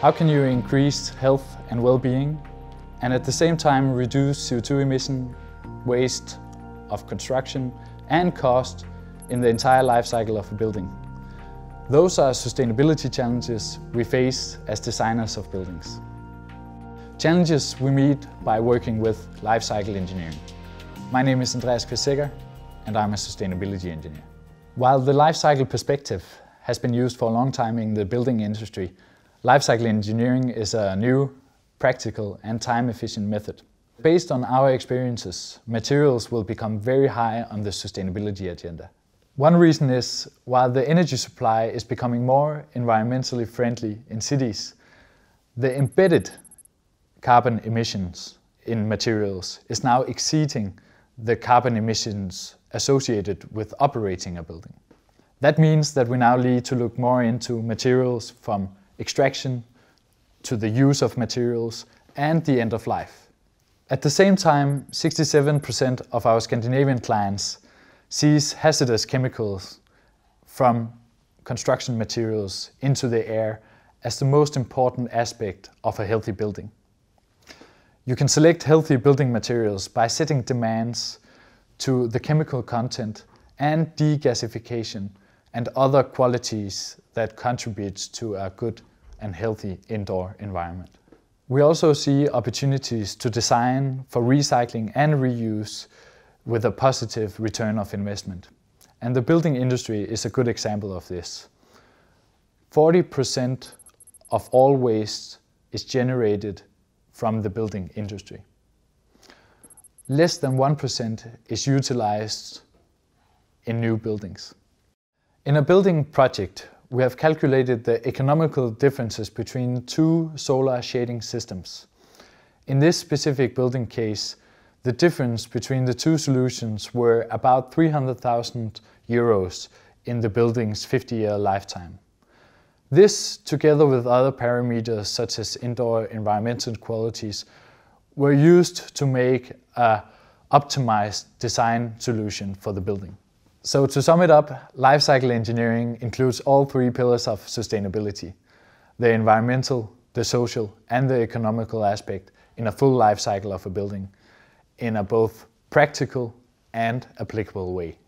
How can you increase health and well-being and at the same time reduce CO2 emission, waste of construction and cost in the entire life cycle of a building? Those are sustainability challenges we face as designers of buildings. Challenges we meet by working with life cycle engineering. My name is Andreas Qvist Secher and I'm a sustainability engineer. While the life cycle perspective has been used for a long time in the building industry, Lifecycle engineering is a new, practical and time-efficient method. Based on our experiences, materials will become very high on the sustainability agenda. One reason is, while the energy supply is becoming more environmentally friendly in cities, the embedded carbon emissions in materials is now exceeding the carbon emissions associated with operating a building. That means that we now need to look more into materials from extraction, to the use of materials and the end of life. At the same time, 67% of our Scandinavian clients sees hazardous chemicals from construction materials into the air as the most important aspect of a healthy building. You can select healthy building materials by setting demands to the chemical content and degasification and other qualities that contributes to a good and healthy indoor environment. We also see opportunities to design for recycling and reuse with a positive return of investment. And the building industry is a good example of this. 40% of all waste is generated from the building industry. Less than 1% is utilized in new buildings. In a building project, we have calculated the economical differences between two solar shading systems. In this specific building case, the difference between the two solutions were about 300,000 euros in the building's 50-year lifetime. This, together with other parameters such as indoor environmental qualities, were used to make a optimized design solution for the building. So to sum it up, lifecycle engineering includes all three pillars of sustainability, the environmental, the social and the economical aspect in a full life cycle of a building in a both practical and applicable way.